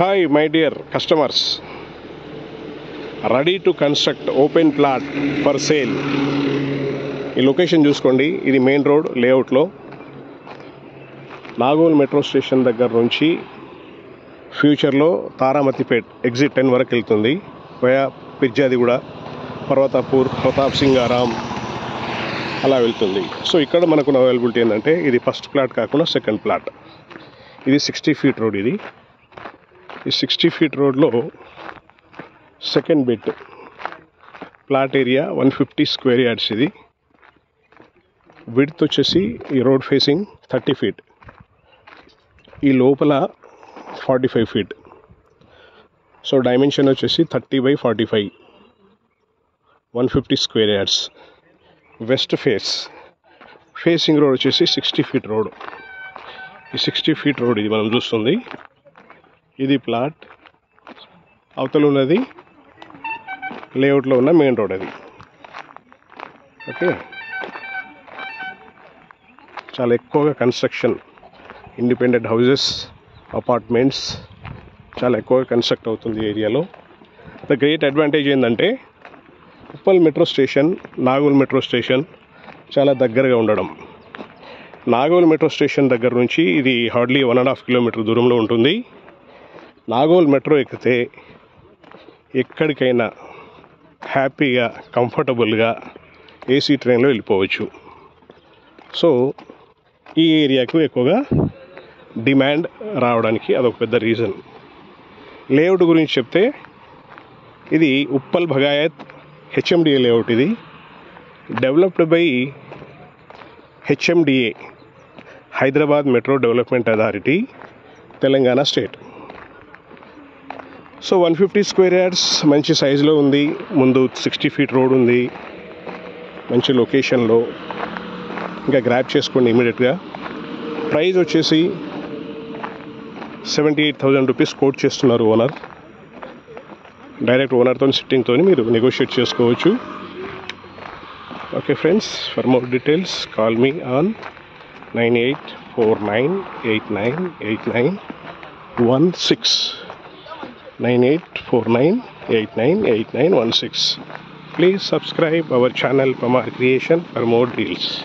Hi my dear customers ready to construct open plot for sale ఈ location చూసుకోండి. ఇది main road లేఅవుట్లో Nagole metro station దగ్గర నుంచి ఫ్యూచర్లో తారామతిపేట్ ఎగ్జిట్ టెన్ వరకు వెళ్తుంది. వయా పిర్జాది కూడా పర్వతాపూర్ ప్రతాప్ సింగారాం అలా వెళ్తుంది. సో ఇక్కడ మనకు అవైలబిలిటీ ఏంటంటే ఇది ఫస్ట్ ప్లాట్ కాకుండా సెకండ్ ప్లాట్ ఇది సిక్స్టీ ఫీట్ రోడ్ ఇది. ఈ సిక్స్టీ ఫీట్ రోడ్లో second bed plot area one fifty square yards ఇది. విడ్త్ వచ్చేసి ఈ రోడ్ ఫేసింగ్ థర్టీ ఫీట్. ఈ లోపల forty five feet. So dimension వచ్చేసి thirty by forty five. One fifty square yards. West face facing road వచ్చేసి sixty feet road. ఈ sixty feet road ఇది మనం చూస్తుంది. ఇది ప్లాట్. అవతల ఉన్నది లేఅవుట్లో ఉన్న మెయిన్ రోడ్ అది. ఓకే? చాలా ఎక్కువగా కన్స్ట్రక్షన్ ఇండిపెండెంట్ హౌజెస్ అపార్ట్మెంట్స్ చాలా ఎక్కువగా కన్స్ట్రక్ట్ అవుతుంది ఏరియాలో. ద గ్రేట్ అడ్వాంటేజ్ ఏంటంటే Uppal metro station Nagole metro station చాలా దగ్గరగా ఉండడం. నాగోల్ మెట్రో స్టేషన్ దగ్గర నుంచి ఇది hardly one and half kilometer దూరంలో ఉంటుంది. నాగోల్ మెట్రో ఎక్కితే ఎక్కడికైనా హ్యాపీగా కంఫర్టబుల్గా ఏసీ ట్రైన్లో వెళ్ళిపోవచ్చు. సో ఈ ఏరియాకు ఎక్కువగా డిమాండ్ రావడానికి అదొక పెద్ద రీజన్. లేఅవుట్ గురించి చెప్తే ఇది ఉప్పల్ భగాయత్ హెచ్ఎండిఏ లేఅవుట్ ఇది. Developed by HMDA Hyderabad metro development authority Telangana state. So one fifty square yards మంచి సైజులో ఉంది. ముందు సిక్స్టీ ఫీట్ రోడ్ ఉంది. మంచి లొకేషన్లో. ఇంకా గ్రాప్ చేసుకోండి ఇమీడియట్గా. ప్రైజ్ వచ్చేసి seventy eight thousand rupees quote చేస్తున్నారు ఓనర్. డైరెక్ట్ ఓనర్తో సిట్టింగ్తో మీరు నెగోషియేట్ చేసుకోవచ్చు. Okay friends for more details call me on nine eight four nine eight nine eight nine one six nine eight four nine eight nine eight nine one six. Please subscribe our channel Pamar Creation for more deals.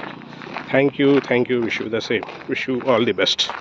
Thank you, thank you. Wish you the same. Wish you all the best.